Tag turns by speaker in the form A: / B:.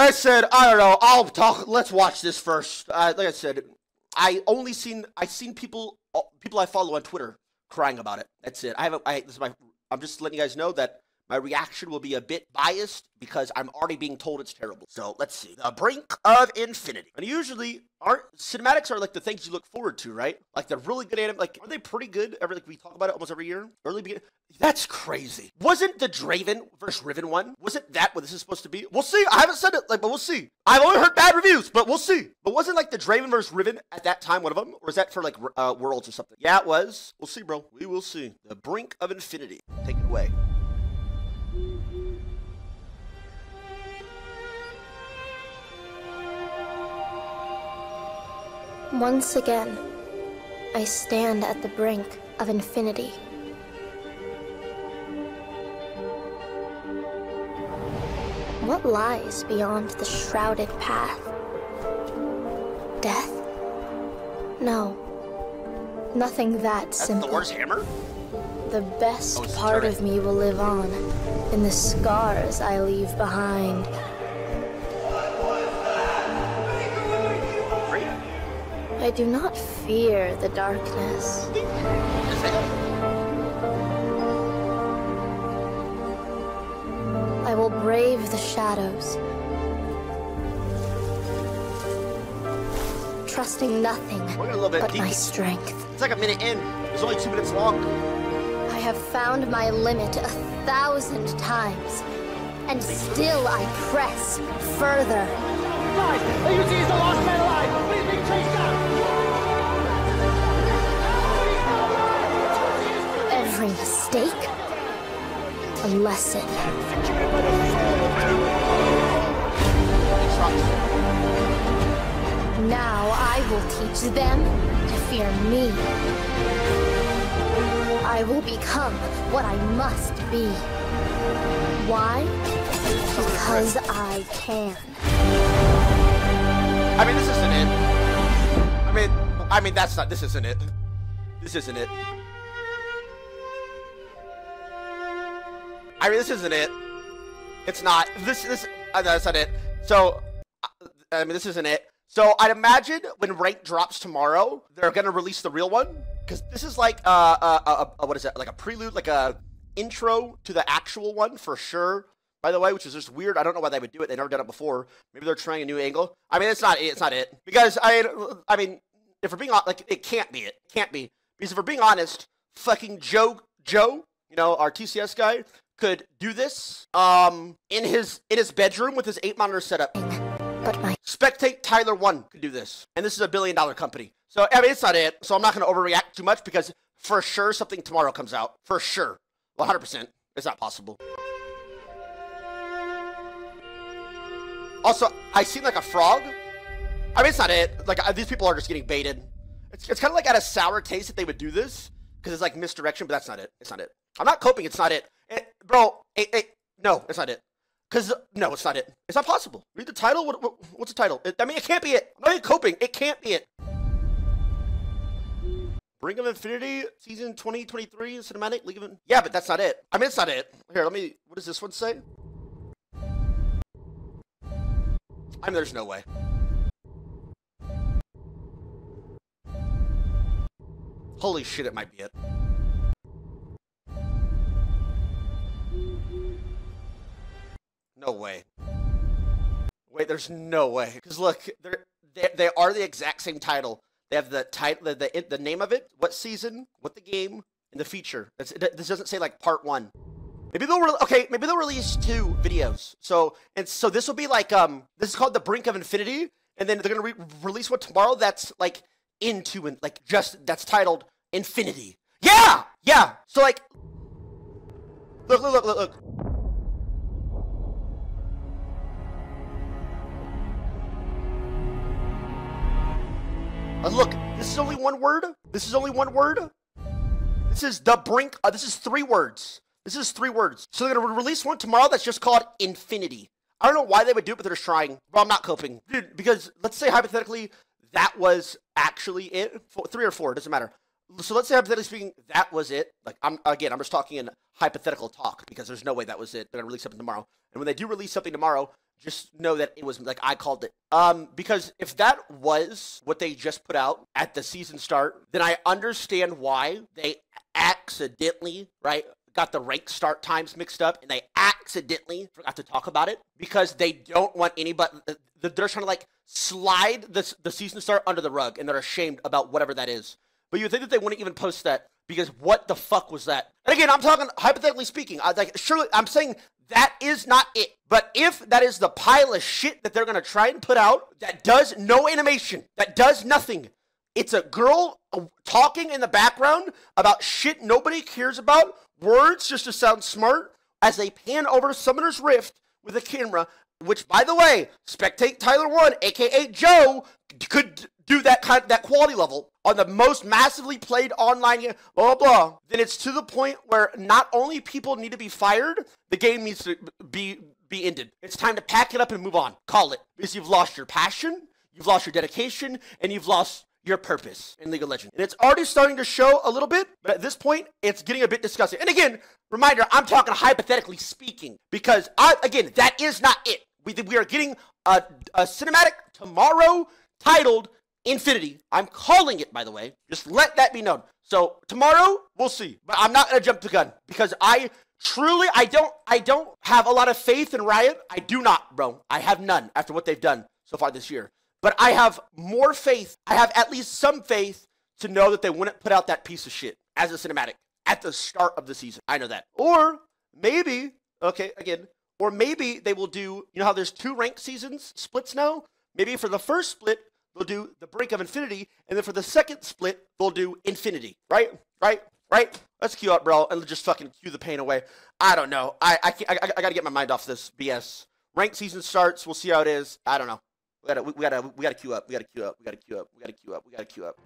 A: I said, I don't know. I'll talk. Let's watch this first. Uh, like I said, I only seen I seen people uh, people I follow on Twitter crying about it. That's it. I haven't. I this is my. I'm just letting you guys know that my reaction will be a bit biased because I'm already being told it's terrible. So let's see. The brink of infinity. And usually, our cinematics are like the things you look forward to, right? Like they're really good anim. Like, are they pretty good? Every like we talk about it almost every year. Early beginning. That's crazy. Wasn't the Draven versus Riven one? Wasn't that what this is supposed to be? We'll see. I haven't said it, like, but we'll see. I've only heard bad reviews, but we'll see. But wasn't like the Draven versus Riven at that time one of them, or was that for like uh, Worlds or something? Yeah, it was. We'll see, bro. We will see. The brink of infinity. Take it away.
B: Once again, I stand at the brink of infinity. What lies beyond the shrouded path? Death? No. Nothing that
A: That's
B: simple.
A: Thor's hammer.
B: The best
A: Oh,
B: part of me will live on in the scars I leave behind. I do not fear the darkness. I will brave the shadows. Trusting nothing
A: We're a little bit
B: but
A: deep.
B: my strength.
A: It's like a minute in. It's only two minutes long.
B: I have found my limit a thousand times, and still I press further. Lesson. Now I will teach them to fear me. I will become what I must be. Why? Because I can.
A: I mean, this isn't it. I mean, I mean, that's not. This isn't it. This isn't it. I mean, this isn't it. It's not. This, this, uh, that's not it. So, uh, I mean, this isn't it. So, I'd imagine when rank drops tomorrow, they're gonna release the real one because this is like, uh, uh, uh, what is that? Like a prelude, like a intro to the actual one for sure. By the way, which is just weird. I don't know why they would do it. They never done it before. Maybe they're trying a new angle. I mean, it's not. it. It's not it. Because I, I mean, if we're being like, it can't be it. Can't be because if we're being honest, fucking Joe, Joe, you know, our TCS guy could do this, um, in his in his bedroom with his eight monitor setup.
B: But my
A: Spectate Tyler One could do this, and this is a billion dollar company. So I mean, it's not it. So I'm not going to overreact too much because for sure something tomorrow comes out. For sure, 100. percent It's not possible. Also, I seem like a frog. I mean, it's not it. Like uh, these people are just getting baited. It's, it's kind of like at a sour taste that they would do this because it's like misdirection, but that's not it. It's not it. I'm not coping. It's not it, It- bro. It, it, no, it's not it. Cause no, it's not it. It's not possible. Read the title. What, what what's the title? It- I mean, it can't be it. I'm not even coping. It can't be it. Brink of Infinity season 2023 cinematic League of. Yeah, but that's not it. I mean, it's not it. Here, let me. What does this one say? I mean, there's no way. Holy shit, it might be it. No way. Wait, there's no way. Because look, they're, they they are the exact same title. They have the title, the, the name of it, what season, what the game, and the feature. It's, it, this doesn't say like part one. Maybe they'll re- okay. Maybe they'll release two videos. So and so this will be like um this is called the Brink of Infinity, and then they're gonna re- release one tomorrow that's like into and like just that's titled Infinity. Yeah, yeah. So like, look, look, look, look, look. Uh, look, this is only one word. This is only one word. This is the brink. Uh, this is three words. This is three words. So they're gonna re- release one tomorrow that's just called Infinity. I don't know why they would do it, but they're just trying. But I'm not coping, dude. Because let's say hypothetically that was actually it. Four, three or four, doesn't matter. So let's say hypothetically speaking, that was it. Like I'm again, I'm just talking in hypothetical talk because there's no way that was it. They're gonna release something tomorrow. And when they do release something tomorrow, just know that it was like I called it. Um, because if that was what they just put out at the season start, then I understand why they accidentally, right, got the rank start times mixed up and they accidentally forgot to talk about it because they don't want anybody they're trying to like slide the, the season start under the rug and they're ashamed about whatever that is but you think that they wouldn't even post that because what the fuck was that? And again i'm talking hypothetically speaking I, like surely i'm saying that is not it. But if that is the pile of shit that they're going to try and put out that does no animation that does nothing it's a girl uh, talking in the background about shit nobody cares about words just to sound smart as they pan over Summoner's Rift with a camera, which, by the way, Spectate Tyler One, aka Joe, could do that kind that quality level on the most massively played online game, blah, blah, blah, then it's to the point where not only people need to be fired, the game needs to be be ended. It's time to pack it up and move on. Call it. Because you've lost your passion, you've lost your dedication, and you've lost your purpose in League of Legends. And it's already starting to show a little bit, but at this point, it's getting a bit disgusting. And again, reminder, I'm talking hypothetically speaking, because I, again, that is not it. We, we are getting a, a cinematic tomorrow titled Infinity. I'm calling it, by the way. Just let that be known. So tomorrow, we'll see. But I'm not gonna jump the gun because I truly I don't I don't have a lot of faith in Riot. I do not, bro. I have none after what they've done so far this year. But I have more faith. I have at least some faith to know that they wouldn't put out that piece of shit as a cinematic at the start of the season. I know that. Or maybe, okay, again, or maybe they will do, you know how there's two ranked seasons splits now? Maybe for the first split, they'll do the Brink of Infinity, and then for the second split, they'll do Infinity. Right? Right? Right? Let's queue up, bro, and just fucking cue the pain away. I don't know. I I, I, I gotta get my mind off this BS. Ranked season starts. We'll see how it is. I don't know. We gotta, we, gotta, we gotta queue up. We gotta queue up. We gotta queue up. We gotta queue up. We gotta queue up.